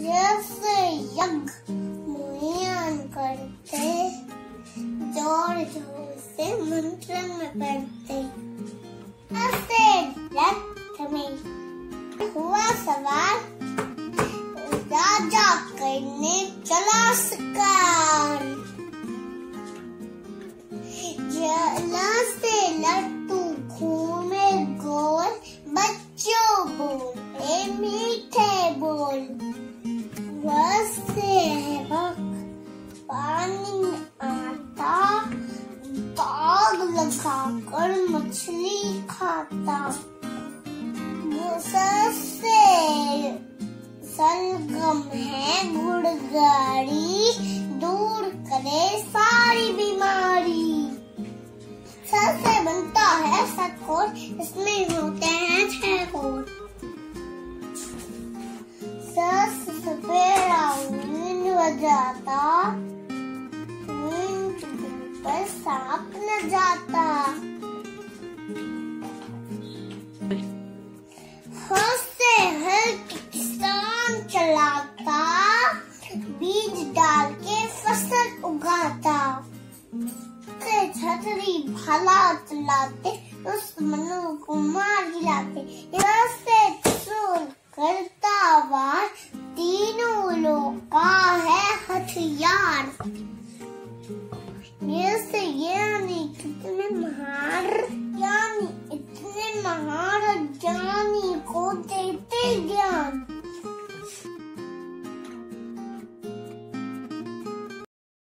जग मुनियान करते, ज़ोर ज़ोर से मंत्र में पढ़ते। ऐसे रथ में हुआ सवार राजा करने चला शिकार से पानी में आता, दाग लगाकर मछली खाता। से सलगम है गुड़गाड़ी, दूर करे सारी बीमारी। सर से बनता है सतखोर इसमें होते हैं बजाता पर सांप न जाता। हर से किसान चलाता, बीज डाल के फ़सल उगाता। छतरी चलाते उस मनु को मार गिराते से